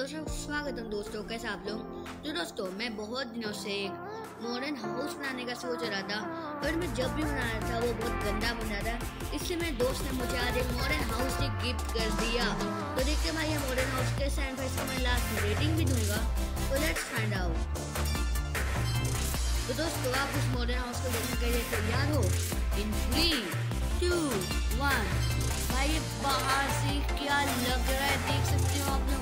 तो सब स्वागतम दोस्तों, कैसे आप लोग? तो दोस्तों, मैं बहुत दिनों से एक मॉडर्न हाउस बनाने का सोच रहा था, पर मैं जब भी बना रहा था, वो बहुत गंदा बन रहा था। इसलिए मेरे दोस्त ने मुझे आज एक मॉडर्न हाउस एक गिफ्ट कर दिया। तो देखते भाई, ये मॉडर्न हाउस कैसा है इसको मैं लास्ट में रेटिंग भी दूँगा। तो लेट्स फाइंड आउट तो दोस्तों, आप उस मॉडर्न हाउस को देखने के लिए तैयार हो? इन थ्री टू वन भाई बाहर से क्या लग रहा है? देख सकते हो आप लोग।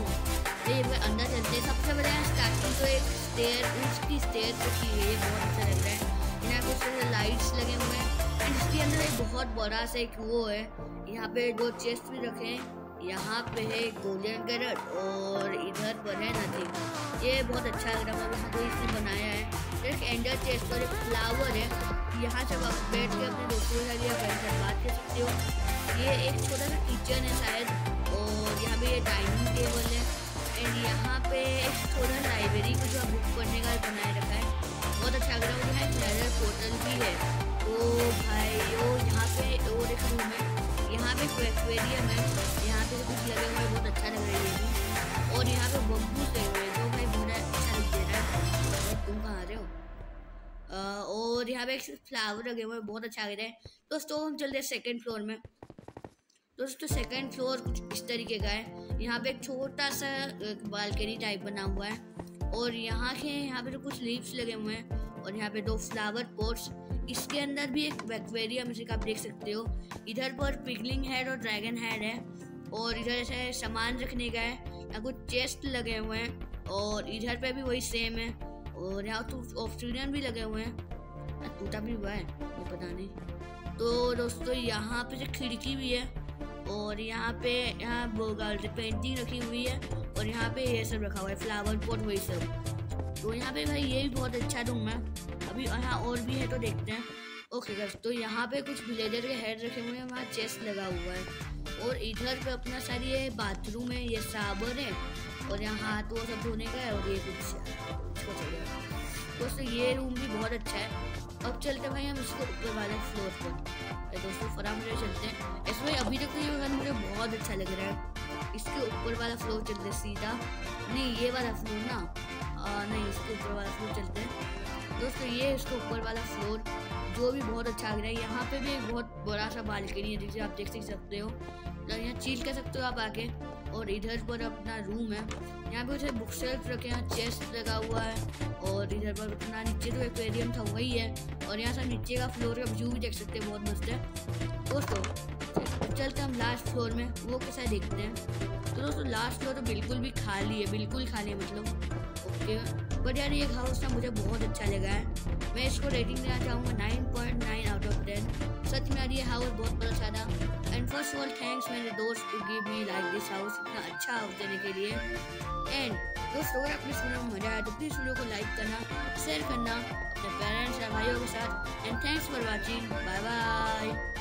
ये अंदर चलते हैं। सबसे पहले स्टार्टिंग तो एक स्टेयर उसकी स्टेयर तो की है। ये बहुत अच्छा लग रहा है। यहाँ कुछ लाइट्स लगे हुए हैं। एंड इसके अंदर एक बहुत बड़ा सा एक वो है। यहाँ पे दो चेस्ट भी रखे हैं। यहाँ पे है गोल्डन कैरेट और इधर पर है नदी। ये बहुत अच्छा लग रहा है। कोई इसने बनाया है। एक एंडर चेस्ट और एक फ्लावर है। यहाँ से आप बैठ के अपने दोस्तों के साथ या फ्रेंड बात कर सकते हो, ये एक छोटा सा किचन है। बुक पढ़ने का बनाए रखा है। बहुत अच्छा लग रहा है। यहाँ एक पोर्टल भी है। तो भाई वो यहाँ पे और एक रूम है। यहाँ पे एक्वेरियम है। यहाँ पे कुछ लगे हुए बहुत अच्छा लग रहा है और यहाँ पे बम्बू से हुए तो भाई बहुत अच्छा लग दे रहा है। तुम कहाँ रहे हो? और यहाँ पे एक फ्लावर लगे हुए बहुत अच्छा लग रहा है। दोस्तों हम चलते हैं सेकेंड फ्लोर में। दोस्तों सेकंड फ्लोर कुछ इस तरीके का है। यहाँ पे एक छोटा सा बालकनी टाइप बना हुआ है। और यहाँ के यहाँ पे तो कुछ लीव्स लगे हुए हैं और यहाँ पे दो फ्लावर पॉट्स इसके अंदर भी एक एक्वेरियम जिसे आप देख सकते हो। इधर पर पिगलिंग हेड और ड्रैगन हेड है और इधर ऐसे सामान रखने का है, यहाँ कुछ चेस्ट लगे हुए हैं और इधर पे भी वही सेम है और यहाँ तो ऑप्सीडियन भी लगे हुए हैं। टूटा भी हुआ है, ये पता नहीं। तो दोस्तों, यहाँ पे जो खिड़की भी है और यहाँ पे, यहाँ वो पेंटिंग रखी हुई है और यहाँ पे ये सब रखा हुआ है फ्लावर पॉट वही सब। तो यहाँ पे भाई ये भी बहुत अच्छा रूम है। अभी यहाँ और भी है तो देखते हैं। ओके गस तो यहाँ पे कुछ विलेजर के हेड रखे हुए हैं, वहाँ चेस्ट लगा हुआ है। और इधर पे अपना सारी ये बाथरूम है, ये साबर है और यहाँ हाथ वो सब धोने का है और ये कुछ दोस्तों ये रूम भी बहुत अच्छा है। अब चलते भाई हम इसको ऊपर वाले फ्लोर पर दोस्तों फराम चलते हैं। इसमें अभी तक तो ये गाना मुझे बहुत अच्छा लग रहा है। इसके ऊपर वाला फ्लोर चलते सीधा। नहीं ये वाला फ्लोर ना। आ, नहीं इसके ऊपर वाला फ्लोर चलते हैं। दोस्तों ये इसके ऊपर वाला फ्लोर जो भी बहुत अच्छा लग रहा है। यहाँ पे भी एक बहुत बड़ा सा बालकनी है जिसे आप देख सकते हो। यहाँ चील कर सकते हो आप आके और इधर पर अपना रूम है। यहाँ पे उसे बुक सेल्फ रखे हैं चेस्ट लगा हुआ है। और इधर पर अपना नीचे जो एक्वेरियम था, वही है। और यहाँ से नीचे का फ्लोर का व्यू भी देख सकते हैं, बहुत मस्त है। दोस्तों, चलते हम लास्ट फ्लोर में, वो कैसा देखते हैं। तो दोस्तों लास्ट फ्लोर तो बिल्कुल भी खाली है, बिल्कुल खाली है मतलब। ओके। बट यार, ये हाउस ना मुझे बहुत अच्छा लगा है। मैं इसको रेटिंग देना चाहूँगा nine point nine out of ten सच में यार, ये हाउस बहुत अच्छा था। And first of all thanks मेरे दोस्त to give me like this house इतना अच्छा हाउस देने के लिए। एंड दोस्तों, अगर आपने सुना, मज़ा आया तो प्लीज़ वीडियो को लाइक करना शेयर करना, अपने पेरेंट्स या भाइयों के साथ। And thanks for watching bye bye